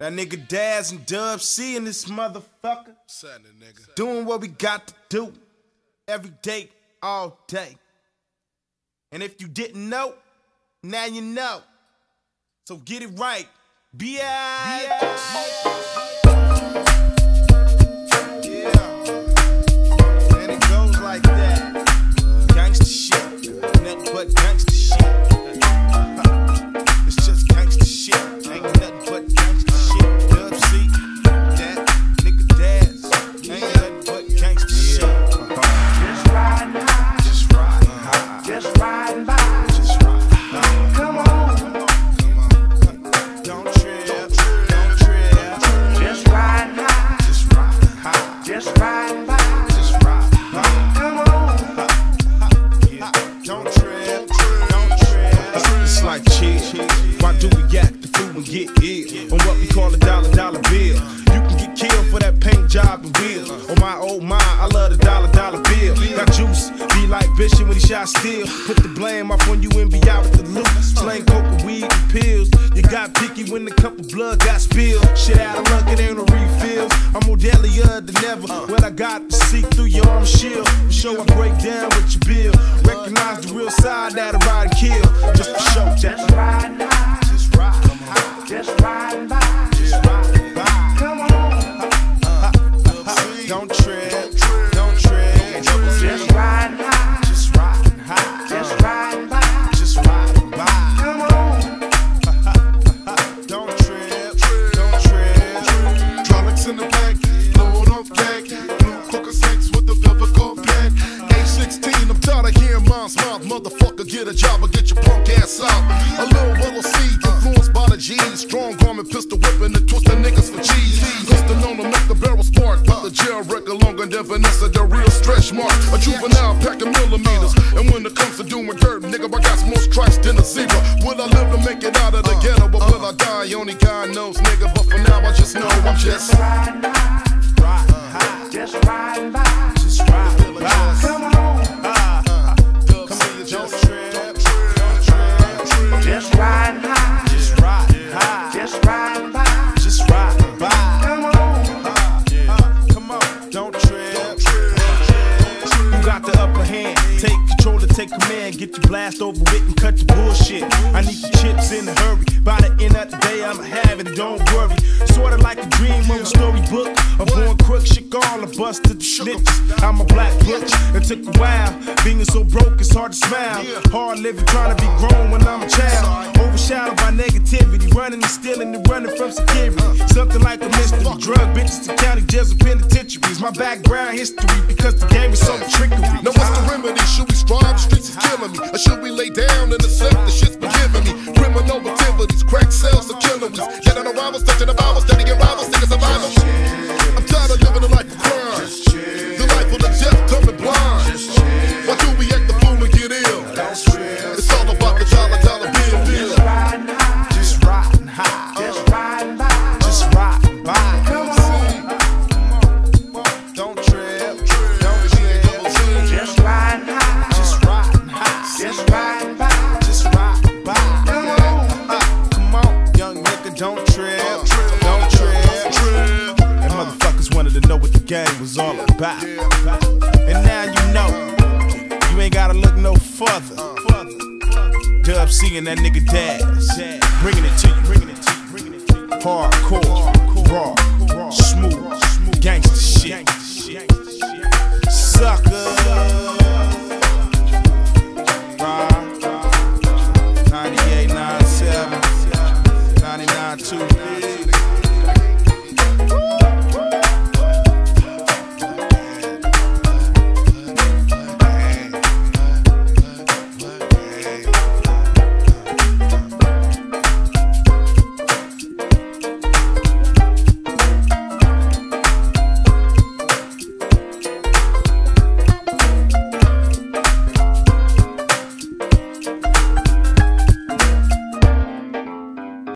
That nigga Daz and Dub C in this motherfucker. Saturday, nigga. Doing what we got to do. Every day, all day. And if you didn't know, now you know. So get it right. Be On my oh old mind, I love the dollar dollar bill. Got juice, be like Bishop when he shot steel. Put the blame off when you and be out with the loot. Slang coke weed and pills. You got picky when the cup of blood got spilled. Shit out of luck, it ain't no refills. I'm more deadlier than ever. What I got to seek through your arm shield. For sure I break down with your bill. Recognize the real side that I ride and kill. Just for show, just get a job or get your punk ass out. A little willow seed, influenced by the G's. Strong garment, pistol whipping and twisting niggas for cheese. Pistol known to make the barrel spark. But the jail record longer than Vanessa, the real stretch mark. A juvenile packing millimeters. And when it comes to doing dirt, nigga, I got more stripes than a zebra. Will I live to make it out of the ghetto? But will I die? Only God knows, nigga. But for now, I just know I'm just. Over with and cut your bullshit. I need the chips in a hurry. By the end of the day, I'ma have it, don't worry. Sorta like a dream of a storybook. A born crook, shit all a busted the snitches. I'm a black butch. It took a while. Being so broke, it's hard to smile. Hard living, trying to be grown when I'm a child. Overshadowed by negativity. Running and stealing and running from security. Something like a mystery. Drug bitches to county jails and penitentiaries. My background history because the game is so trickery. The Bible, studying rivals, niggas survival. And now you know. You ain't gotta look no further. Dub C and that nigga Daz. Bringing it to it to. Bringing it to you. Hardcore. Raw. Smooth. Gangsta shit. Suck.